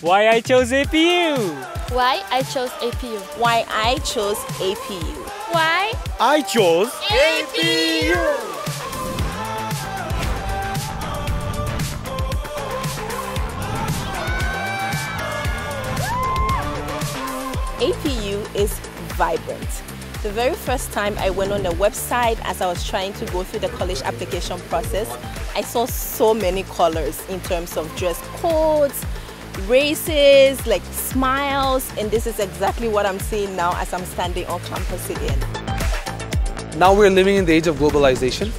Why I chose APU? Why I chose APU? Why I chose APU? Why I chose APU! APU is vibrant. The very first time I went on the website as I was trying to go through the college application process, I saw so many colors in terms of dress codes, races, like smiles, and this is exactly what I'm seeing now as I'm standing on campus again. Now we're living in the age of globalization,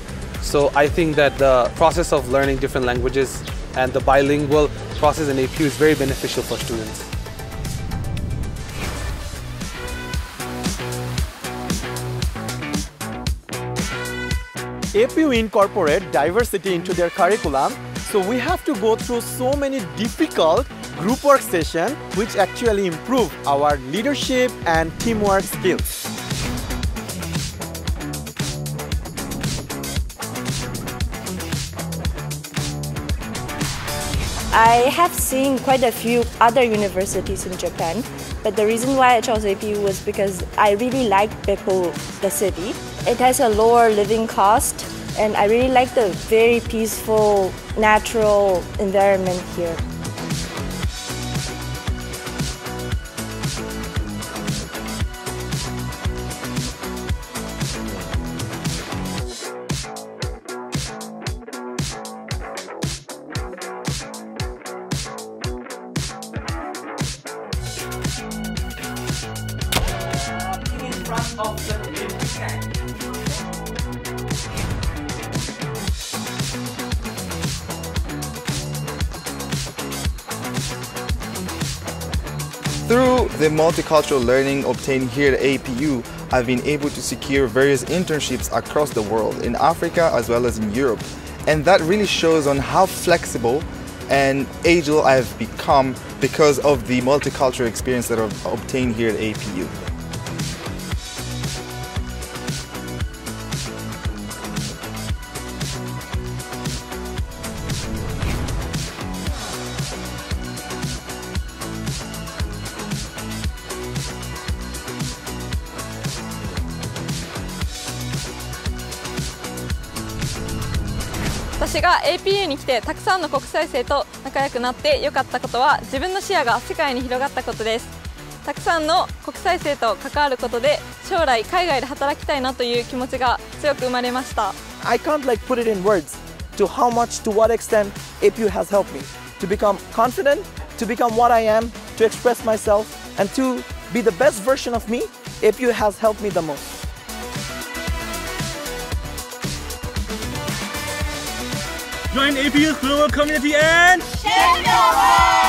so I think that the process of learning different languages and the bilingual process in APU is very beneficial for students. APU incorporate diversity into their curriculum, so we have to go through so many difficult group work sessions which actually improve our leadership and teamwork skills. I have seen quite a few other universities in Japan, but the reason why I chose APU was because I really like Beppu, the city. It has a lower living cost, and I really like the very peaceful, natural environment here. Through the multicultural learning obtained here at APU, I've been able to secure various internships across the world, in Africa as well as in Europe. And that really shows on how flexible and agile I've become because of the multicultural experience that I've obtained here at APU. 私が APU に来てたくさんの国際生と仲良くなって良かったことは自分の視野が世界に広がったことですたくさんの国際生と関わることで将来海外で働きたいなという気持ちが強く生まれました I can't like put it in words to how much to what extent APU has helped me to become confident, to become what I am, to express myself and to be the best version of me. APU has helped me the most. Join APU's global community and Share!